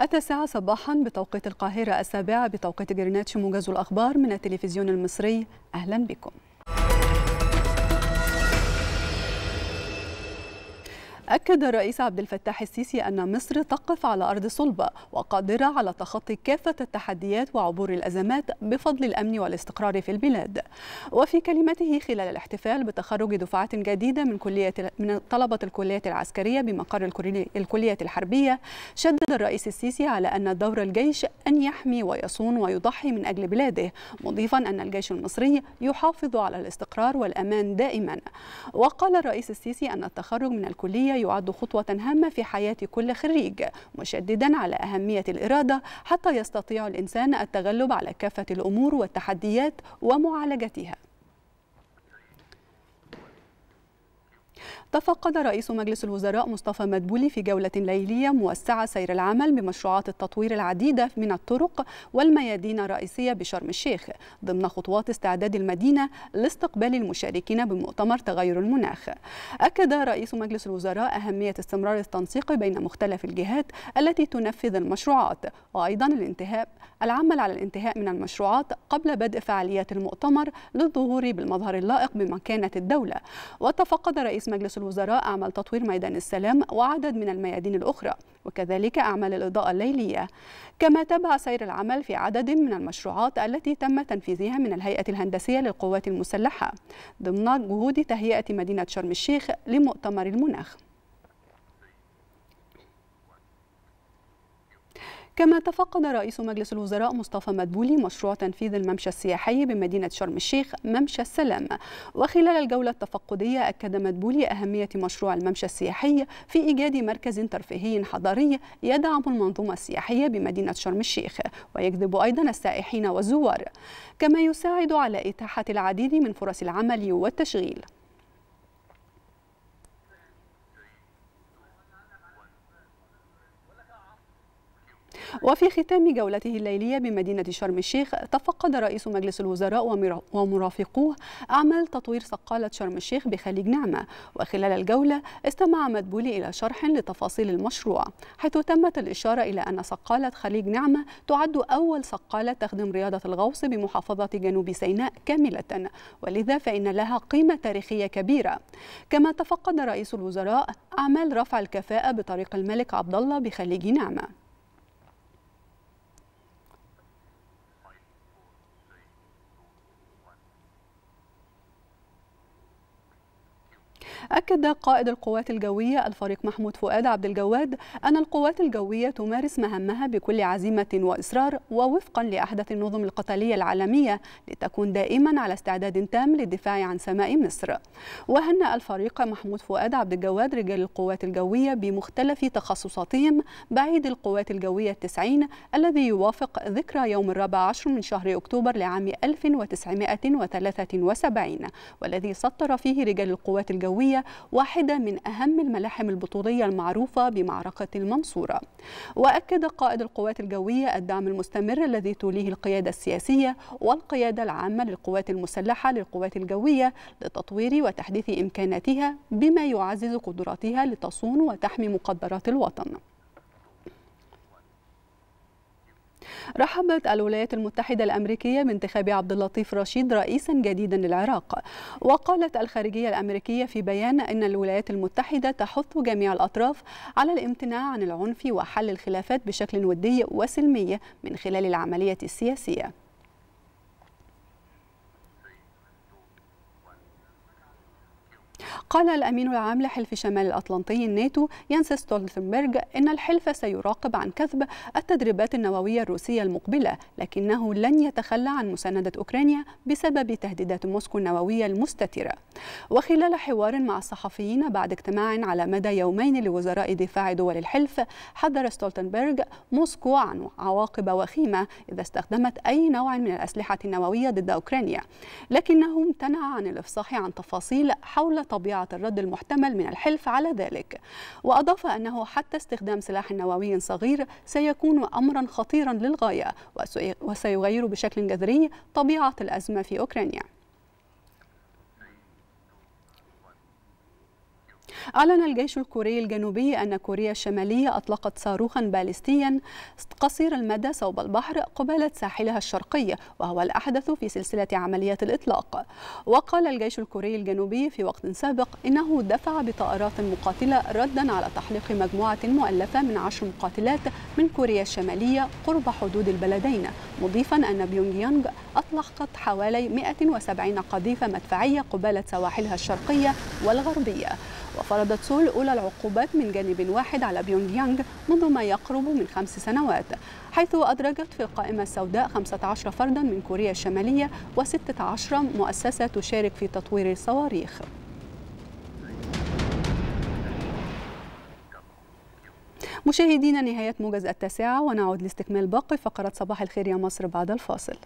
التاسعة صباحا بتوقيت القاهرة السابعة بتوقيت جرينتش موجز الأخبار من التلفزيون المصري. أهلا بكم. أكد الرئيس عبد الفتاح السيسي أن مصر تقف على أرض صلبة وقادرة على تخطي كافة التحديات وعبور الأزمات بفضل الأمن والاستقرار في البلاد. وفي كلمته خلال الاحتفال بتخرج دفعات جديدة من كلية من طلبة الكلية العسكرية بمقر الكلية الحربية، شدد الرئيس السيسي على أن دور الجيش أن يحمي ويصون ويضحي من أجل بلاده، مضيفا أن الجيش المصري يحافظ على الاستقرار والأمان دائما. وقال الرئيس السيسي أن التخرج من الكلية يعد خطوة هامة في حياة كل خريج مشددا على أهمية الإرادة حتى يستطيع الإنسان التغلب على كافة الأمور والتحديات ومعالجتها. تفقد رئيس مجلس الوزراء مصطفى مدبولي في جولة ليلية موسعة سير العمل بمشروعات التطوير العديدة من الطرق والميادين الرئيسية بشرم الشيخ ضمن خطوات استعداد المدينة لاستقبال المشاركين بمؤتمر تغير المناخ. أكد رئيس مجلس الوزراء أهمية استمرار التنسيق بين مختلف الجهات التي تنفذ المشروعات وأيضا الانتهاء العمل على الانتهاء من المشروعات قبل بدء فعاليات المؤتمر للظهور بالمظهر اللائق بمكانة الدولة. وتفقد رئيس مجلس الوزراء أعمال تطوير ميدان السلام وعدد من الميادين الأخرى وكذلك أعمال الإضاءة الليلية. كما تابع سير العمل في عدد من المشروعات التي تم تنفيذها من الهيئة الهندسية للقوات المسلحة ضمن جهود تهيئة مدينة شرم الشيخ لمؤتمر المناخ. كما تفقد رئيس مجلس الوزراء مصطفى مدبولي مشروع تنفيذ الممشى السياحي بمدينة شرم الشيخ ممشى السلام. وخلال الجولة التفقدية أكد مدبولي أهمية مشروع الممشى السياحي في إيجاد مركز ترفيهي حضاري يدعم المنظومة السياحية بمدينة شرم الشيخ ويجذب أيضا السائحين والزوار كما يساعد على إتاحة العديد من فرص العمل والتشغيل. وفي ختام جولته الليلية بمدينة شرم الشيخ تفقد رئيس مجلس الوزراء ومرافقوه أعمال تطوير صقالة شرم الشيخ بخليج نعمة. وخلال الجولة استمع مدبولي إلى شرح لتفاصيل المشروع حيث تمت الإشارة إلى أن صقالة خليج نعمة تعد أول صقالة تخدم رياضة الغوص بمحافظة جنوب سيناء كاملة. ولذا فإن لها قيمة تاريخية كبيرة. كما تفقد رئيس الوزراء أعمال رفع الكفاءة بطريق الملك عبد الله بخليج نعمة. أكد قائد القوات الجوية الفريق محمود فؤاد عبد الجواد أن القوات الجوية تمارس مهامها بكل عزيمة وإصرار ووفقا لأحدث النظم القتالية العالمية لتكون دائما على استعداد تام للدفاع عن سماء مصر. وهنأ الفريق محمود فؤاد عبد الجواد رجال القوات الجوية بمختلف تخصصاتهم بعيد القوات الجوية التسعين الذي يوافق ذكرى يوم الرابع عشر من شهر أكتوبر لعام 1973 والذي سطر فيه رجال القوات الجوية واحدة من أهم الملاحم البطولية المعروفة بمعركة المنصورة. وأكد قائد القوات الجوية الدعم المستمر الذي توليه القيادة السياسية والقيادة العامة للقوات المسلحة للقوات الجوية لتطوير وتحديث إمكاناتها بما يعزز قدراتها لتصون وتحمي مقدرات الوطن. رحبت الولايات المتحدة الأمريكية بانتخاب عبد اللطيف رشيد رئيسا جديدا للعراق. وقالت الخارجية الأمريكية في بيان أن الولايات المتحدة تحث جميع الأطراف على الامتناع عن العنف وحل الخلافات بشكل ودي وسلمي من خلال العملية السياسية. قال الأمين العام لحلف شمال الأطلنطي الناتو يانس ستولتنبرغ إن الحلف سيراقب عن كثب التدريبات النووية الروسية المقبلة لكنه لن يتخلى عن مساندة أوكرانيا بسبب تهديدات موسكو النووية المستترة. وخلال حوار مع الصحفيين بعد اجتماع على مدى يومين لوزراء دفاع دول الحلف حذر ستولتنبرغ موسكو عن عواقب وخيمة إذا استخدمت أي نوع من الأسلحة النووية ضد أوكرانيا لكنه امتنع عن الإفصاح عن تفاصيل حول طبيعة الرد المحتمل من الحلف على ذلك. وأضاف أنه حتى استخدام سلاح نووي صغير سيكون أمرا خطيرا للغاية وسيغير بشكل جذري طبيعة الأزمة في أوكرانيا. أعلن الجيش الكوري الجنوبي أن كوريا الشمالية أطلقت صاروخا باليستيا قصير المدى صوب البحر قبالة ساحلها الشرقي وهو الأحدث في سلسلة عمليات الإطلاق. وقال الجيش الكوري الجنوبي في وقت سابق إنه دفع بطائرات مقاتلة ردا على تحليق مجموعة مؤلفة من عشر مقاتلات من كوريا الشمالية قرب حدود البلدين مضيفا أن بيونغ يانغ أطلقت حوالي 170 قذيفة مدفعية قبالة سواحلها الشرقية والغربية. وفرضت سول أولى العقوبات من جانب واحد على بيونغ يانغ منذ ما يقرب من خمس سنوات حيث أدرجت في القائمة السوداء 15 فردا من كوريا الشمالية و16 مؤسسة تشارك في تطوير الصواريخ. مشاهدينا نهاية موجز التاسعة ونعود لاستكمال باقي فقرات صباح الخير يا مصر بعد الفاصل.